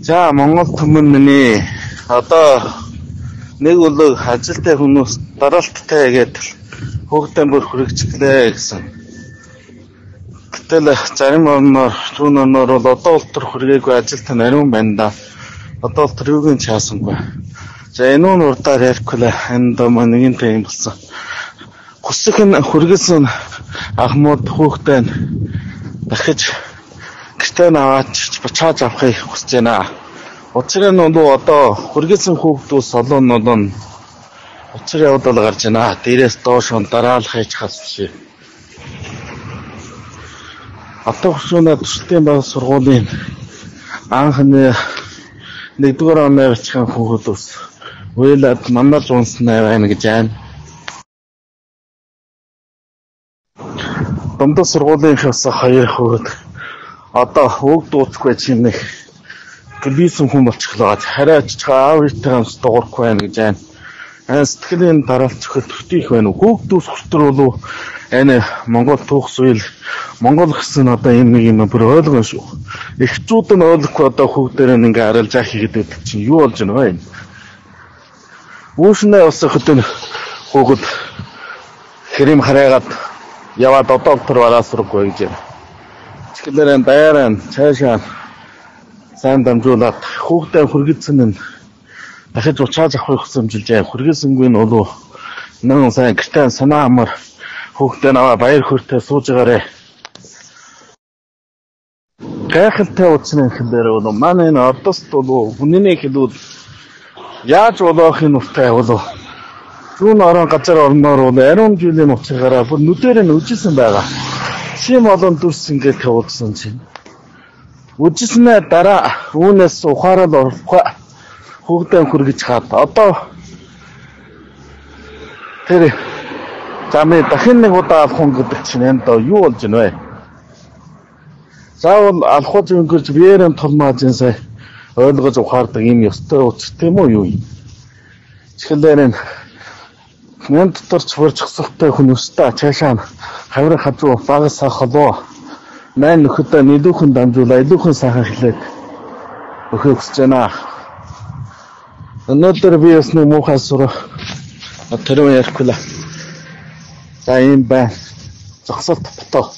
За Монгол түмэн миний одоо нэг өглөө ажилтай хүмүүс дараалттай гэдэг хөөгдөн бүр хүрэгчлээ гэсэн. Гэтэл зарим орноор түүн орноор бол одоо ултар хүргээгүй ажилтай нарийн байна да. Одоо ултар юуг нь чаасангүй. За энэ нь урдаар ярихгүй л энэ доо нэгэнтэй юм болсон. Хүсэх нь хүргэсэн ахмууд хөөгдөн дахиж гэртээ наваач бачааж авахыг хүсэж байна. Учир нь бол одоо хүргэсэн хүүхдүүд солон нолон учир явдал гарч байна. Дээрээс доош дараалах хийж хас биш. Одоо хөшөөнө төсөлтийн баг сургуулийн анхны нэгдүгээр оны очихын хүүхдүүд уйлаад мандаж унснаа байна гэж байна. Дундад сургуулийнхаас хоёр хүүхэд одоо үг дууцгүй чинь нэг гэлийсэн хүн болчихлоо. Хараач аав ихтэй хамт дуурахгүй байна гэж байна. Аа сэтгэлийн дараалт зөвхөн төтих байна уу? Хүүхдүүс хүртэр болов энэ Монгол түүхс үйл Монгол гэсэн одоо энэ нэг юм бүр ойлгоно шүү. Эхчүүд нь ойлгохгүй одоо хүүхдээр ингээ арилж яах хийгээд чинь юу болж байна вэ? Үүшнээ бас хөтөн хүүхэд хэрэм хараагаад яваад одоо тэр валаасраггүй гэж байна. Чихлэрэн дайран цаашаа сайн дамжуулаад хүүхдээ хүргэсэн нь дахиж уцааж авахыг хүсэмжилж байгаа. Хүргэсэнгүй нь болов нэн сайн гэртээ санаа амар хүүхдээ наваа баяр хөөртэй сууж байгаарэ. Гайхалтай утасны хэлээр бол манай энэ ордост бол хүнний хэлүүд яаж болохын нуртай болов? Зүүн орон газар орноор бол ариун жилийн уцаараа бүр нүдээр нь үжилсэн байгаа шим олон дүрс ингээд тавуулсан чинь. Үжиснээ дараа үүнээс ухаарал урахгүй хүүхдэн хүргэж хаад одоо тэр замыг дахин нэг удаа авах хүн гэдэг чинь энэ доо юу болж байна вэ? Заавал алхууч өнгөрч биеэрэн толмаажин сая ойлгож ухаардаг юм ёстой үст тийм үү юу юм? Тэгэхээр Мен доторч хурцсахтай хүн өстэй цаашаа хаврын хажуу багас хахлоо. Мань нөхөдөө нэлүүхэн дамжуулаа, илүүхэн сайхан хэлээд өхөө хүсэж байна. Өнөөдөр би бас нэг муухай сур тэрөө ярихгүй л. За ийм бай. Зогсолт бото.